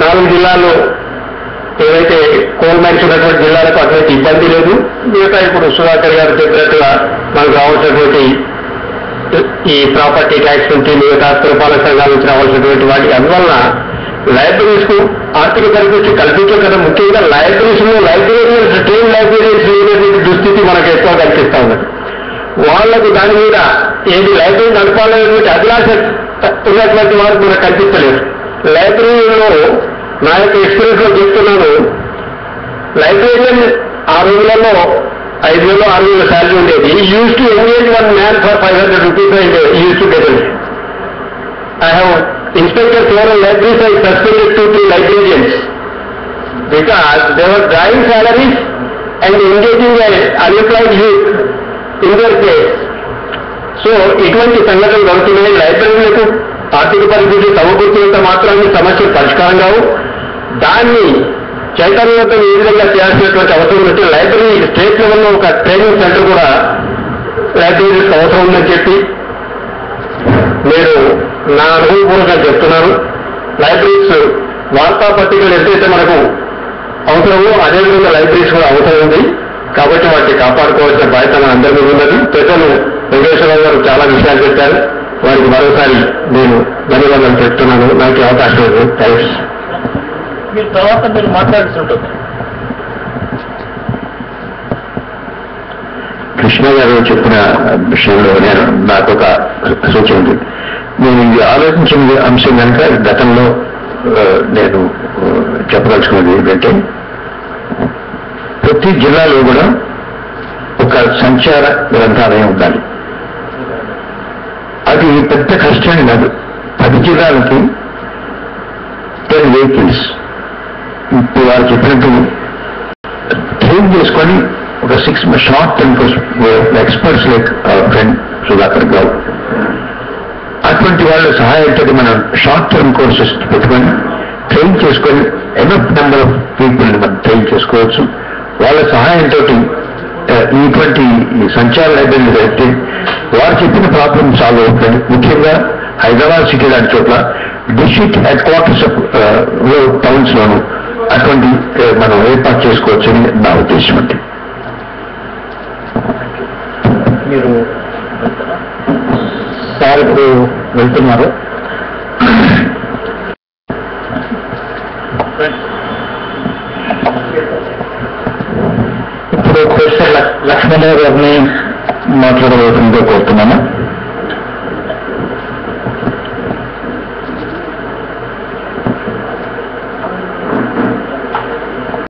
నాలుగు జిల్లాలో ఏవైతే కోల్ మైన్స్ ఉన్నటువంటి జిల్లాలకు అటువంటి ఇబ్బంది లేదు. మిగతా ఇప్పుడు సుధాకర్ గారు చెప్పినట్టుగా మనకు రావాల్సినటువంటి ఈ ప్రాపర్టీ ట్యాక్స్ నుంచి మిగతా పురపాలక సంఘాల నుంచి రావాల్సినటువంటి వాటి అందువలన లైబ్రరీస్కు ఆర్థిక పరిస్థితి కల్పించడం కదా ముఖ్యంగా లైబ్రరీస్లో లైబ్రరీస్ ట్రైన్ లైబ్రరీస్ లేనటువంటి దుస్థితి మనకు ఎక్కువ కనిపిస్తా ఉన్నది. వాళ్ళకు దాని మీద ఏది లైబ్రరీ నడపాలనేటువంటి అభిలాష ఉన్నటువంటి వారు మనకు కనిపించలేదు లైబ్రరీలో నా యొక్క ఎక్స్పీరియన్స్లో చెప్తున్నాను. లైబ్రేరియన్ ఆ రోజులలో ఐదు వేలు ఆరు వేలు శాలరీ ఉండేది use to engage one man for five hundred rupees అయితే use to get I have inspector four libraries I suspended two three librarians because they were drawing salaries and engaging I unemployed youth in their case so ఇటువంటి సంఘటనలు జరుగుతున్నాయి. ఆర్థిక పరిస్థితి సమకూర్చినంత మాత్రాన్ని సమస్యలు పరిష్కారం కావు. దాన్ని చైతన్యవంతం ఏ విధంగా చేయాల్సినటువంటి అవసరం ఉంటే లైబ్రరీ స్టేట్ లెవెల్లో ఒక ట్రైనింగ్ సెంటర్ కూడా లైబ్రరీకి అవసరం ఉందని చెప్పి నేను నా అనుభవపూర్వకంగా చెప్తున్నాను. లైబ్రరీస్ వార్తాపత్రికలు ఎంతైతే మనకు అవసరమో అదేవిధంగా లైబ్రరీస్ కూడా అవసరం ఉంది. కాబట్టి వాటిని కాపాడుకోవాల్సిన బాధ్యత మన అందరి మీద ఉన్నది. ప్రజలు వెంకటేశ్వరరావు గారు చాలా విషయాలు చెప్పారు. వారికి మరోసారి నేను ధన్యవాదాలు చెప్తున్నాను. నాకు అవకాశం ఉంది. థ్యాంక్స్ మీరు తర్వాత మీరు మాట్లాడాల్సి ఉంటుంది కృష్ణ గారు చెప్పిన విషయంలో నేను నాకు ఒక సూచన ఉంది. నేను ఇది ఆలోచించిన అంశం కనుక గతంలో నేను చెప్పదలుచుకున్నది ఏంటంటే ప్రతి జిల్లాలో కూడా ఒక సంచార గ్రంథాలయం ఉండాలి. పెద్ద కష్టం కాదు. పది జిల్లాలకి టెన్ వెహికల్స్ ఇప్పుడు వారు చెప్పినట్టు ట్రైన్ చేసుకొని ఒక six short term experts like friend Sudhakar Goud అటువంటి వాళ్ళ సహాయంతో మనం షార్ట్ టర్మ్ కోర్సెస్ పెట్టుకొని ట్రైన్ చేసుకొని ఎనఫ్ నెంబర్ ఆఫ్ పీపుల్ని మనం ట్రైన్ చేసుకోవచ్చు. వాళ్ళ సహాయంతో ఇటువంటి సంచార లైబ్రరీలు పెడితే వారు చెప్పిన ప్రాబ్లం సాల్వ్ అవుతుంది. ముఖ్యంగా హైదరాబాద్ సిటీ లాంటి చోట్ల డిస్ట్రిక్ట్ హెడ్ క్వార్టర్స్ టౌన్స్ లోను అటువంటి ఆ, మనం ఏర్పాటు చేసుకోవచ్చని నా ఉద్దేశం అండి. మీరు సార్ ఇప్పుడు వెళ్తున్నారు. ఇప్పుడు ప్రొఫెసర్ లక్ష్మణరావు గారిని Mantra'da bırakınca korktum ama